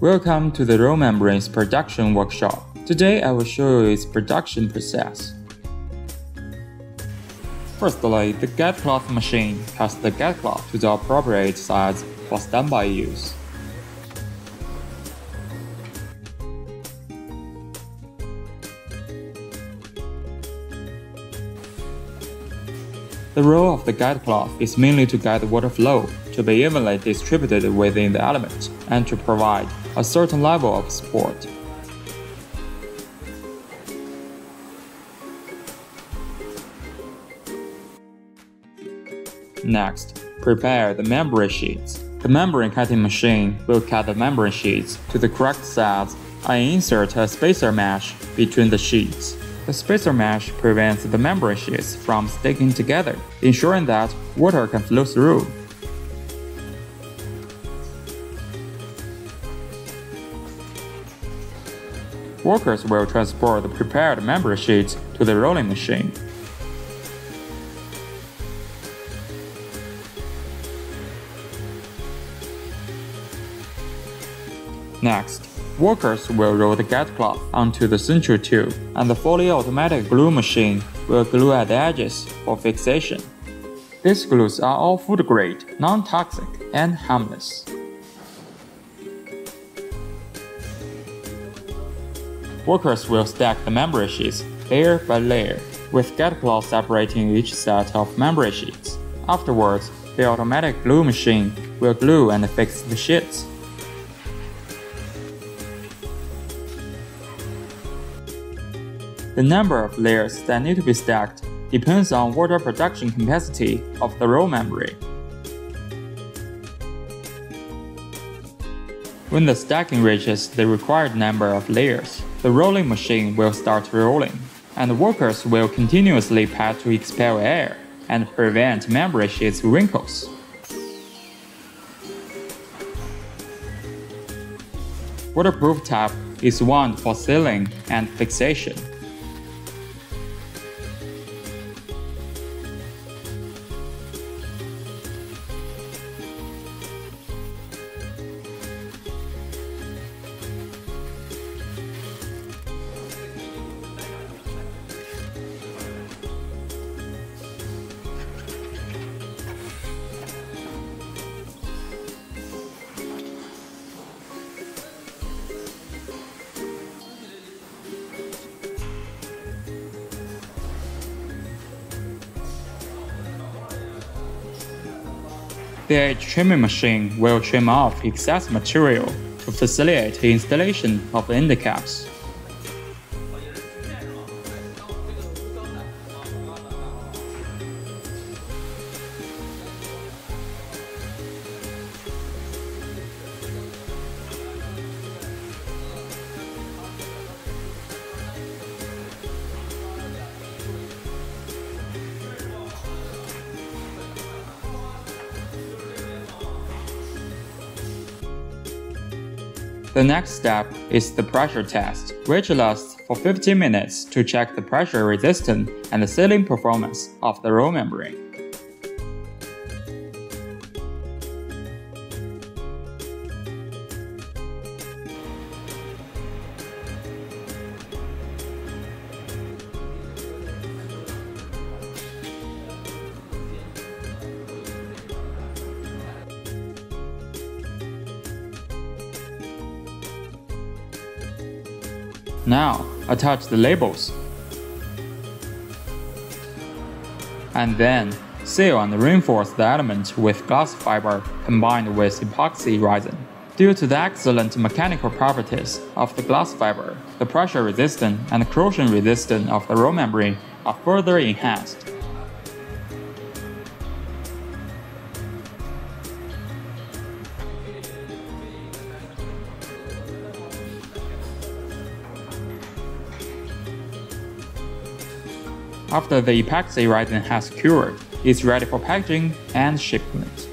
Welcome to the roll membranes production workshop. Today I will show you its production process. Firstly, the get cloth machine cuts the get cloth to the appropriate size for standby use. The role of the guide cloth is mainly to guide the water flow to be evenly distributed within the element and to provide a certain level of support. Next, prepare the membrane sheets. The membrane cutting machine will cut the membrane sheets to the correct size and insert a spacer mesh between the sheets. The spacer mesh prevents the membrane sheets from sticking together, ensuring that water can flow through. Workers will transport the prepared membrane sheets to the rolling machine. Next, Workers will roll the get cloth onto the central tube, and the fully automatic glue machine will glue at the edges for fixation. These glues are all food grade, non-toxic, and harmless. Workers will stack the membrane sheets layer by layer, with get cloth separating each set of membrane sheets. Afterwards, the automatic glue machine will glue and fix the sheets. The number of layers that need to be stacked depends on water production capacity of the roll membrane. When the stacking reaches the required number of layers, the rolling machine will start rolling, and workers will continuously pad to expel air and prevent membrane sheets wrinkles. Waterproof tap is wound for sealing and fixation. The trimming machine will trim off excess material to facilitate the installation of the end caps. The next step is the pressure test, which lasts for 15 minutes to check the pressure resistance and the sealing performance of the roll membrane. Now, attach the labels. And then, seal and reinforce the element with glass fiber combined with epoxy resin. Due to the excellent mechanical properties of the glass fiber, the pressure resistance and corrosion resistance of the roll membrane are further enhanced. After the epoxy resin has cured, it's ready for packaging and shipment.